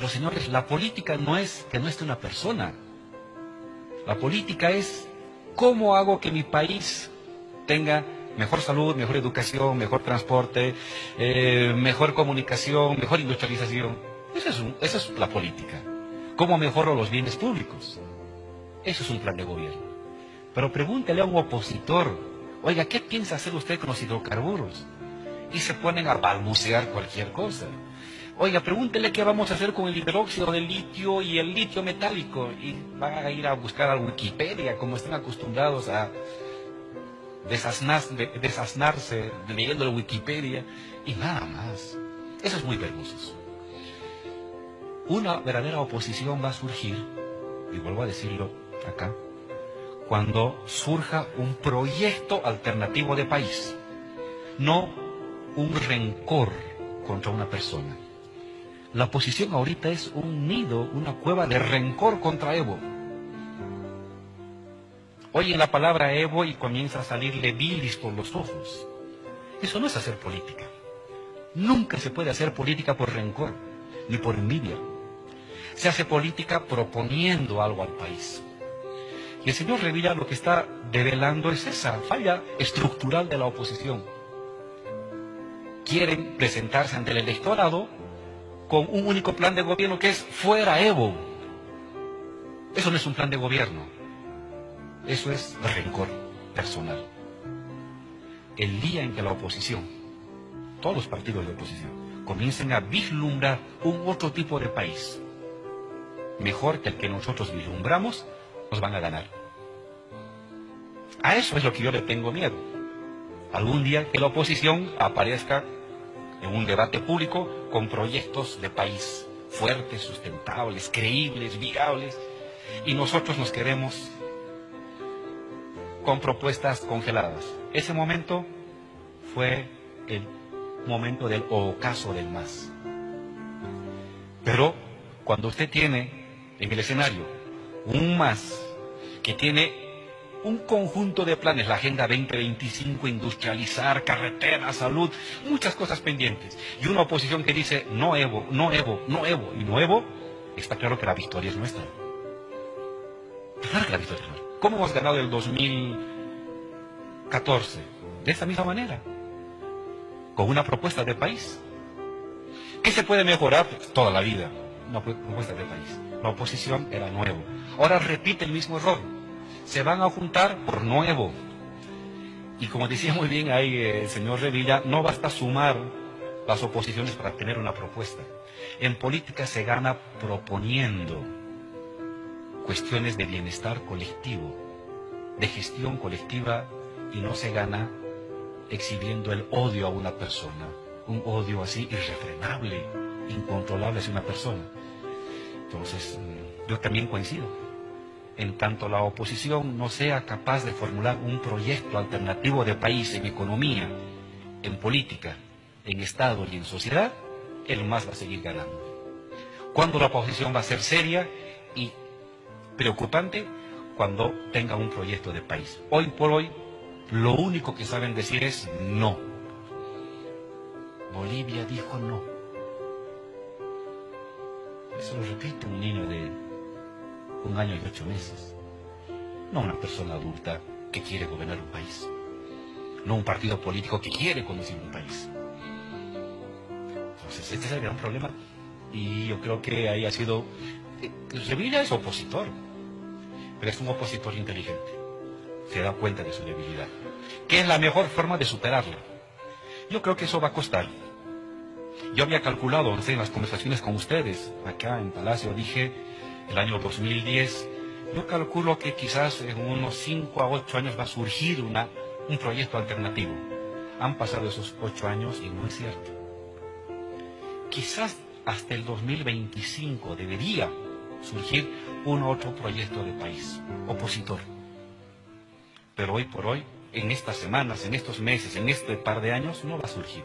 Pero señores, la política no es que no esté una persona. La política es cómo hago que mi país tenga mejor salud, mejor educación, mejor transporte, eh, mejor comunicación, mejor industrialización. Esa es, es la política. ¿Cómo mejoro los bienes públicos? Eso es un plan de gobierno. Pero pregúntele a un opositor, oiga, ¿qué piensa hacer usted con los hidrocarburos? Y se ponen a balbucear cualquier cosa. Oiga, pregúntele qué vamos a hacer con el hidróxido de litio y el litio metálico. Y van a ir a buscar a Wikipedia, como están acostumbrados a desasnarse leyendo la Wikipedia y nada más. Eso es muy vergonzoso. Una verdadera oposición va a surgir, y vuelvo a decirlo acá, cuando surja un proyecto alternativo de país, no un rencor contra una persona. La oposición ahorita es un nido, una cueva de rencor contra Evo. Oyen la palabra Evo y comienza a salirle bilis por los ojos. Eso no es hacer política. Nunca se puede hacer política por rencor, ni por envidia. Se hace política proponiendo algo al país. Y el señor Revilla lo que está develando es esa falla estructural de la oposición. Quieren presentarse ante el electorado con un único plan de gobierno que es fuera Evo. Eso no es un plan de gobierno. Eso es rencor personal. El día en que la oposición, todos los partidos de oposición, comiencen a vislumbrar un otro tipo de país, mejor que el que nosotros vislumbramos, nos van a ganar. A eso es lo que yo le tengo miedo. Algún día que la oposición aparezca en un debate público con proyectos de país fuertes, sustentables, creíbles, viables, y nosotros nos queremos con propuestas congeladas. Ese momento fue el momento del ocaso del más. Pero cuando usted tiene en el escenario un más que tiene un conjunto de planes, la Agenda 2025, industrializar, carretera, salud, muchas cosas pendientes, y una oposición que dice no Evo, no Evo, no Evo y no Evo, está claro que la victoria es nuestra. Claro que la victoria es nuestra. ¿Cómo hemos ganado el 2014? De esa misma manera, con una propuesta de país. ¿Qué se puede mejorar? Toda la vida, una propuesta de país. La oposición era nuevo. Ahora repite el mismo error. Se van a juntar por nuevo. Y como decía muy bien ahí el señor Revilla, no basta sumar las oposiciones para tener una propuesta. En política se gana proponiendo cuestiones de bienestar colectivo, de gestión colectiva y no se gana exhibiendo el odio a una persona, un odio así irrefrenable, incontrolable hacia una persona. Entonces, mm, yo también coincido. En tanto la oposición no sea capaz de formular un proyecto alternativo de país en economía, en política, en Estado y en sociedad, el más va a seguir ganando. Cuando la oposición va a ser seria y preocupante cuando tenga un proyecto de país. Hoy por hoy, lo único que saben decir es no. Bolivia dijo no. Eso lo repite un niño de un año y ocho meses. No una persona adulta que quiere gobernar un país. No un partido político que quiere conducir un país. Entonces, este es el gran problema. Y yo creo que ahí ha sido... Revilla es opositor pero es un opositor inteligente. Se da cuenta de su debilidad. ¿Qué es la mejor forma de superarla? Yo creo que eso va a costar. Yo había calculado, en las conversaciones con ustedes, acá en Palacio, dije, el año 2010, yo calculo que quizás en unos 5 a 8 años va a surgir una, un proyecto alternativo. Han pasado esos 8 años y no es cierto. Quizás hasta el 2025 debería surgir un otro proyecto de país, opositor. Pero hoy por hoy, en estas semanas, en estos meses, en este par de años, no va a surgir.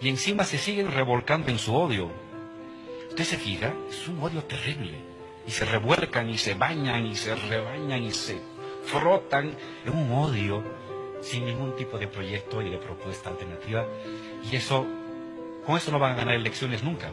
Y encima se siguen revolcando en su odio. Usted se fija, es un odio terrible. Y se revuelcan y se bañan y se rebañan y se frotan en un odio sin ningún tipo de proyecto y de propuesta alternativa. Y eso, con eso no van a ganar elecciones nunca.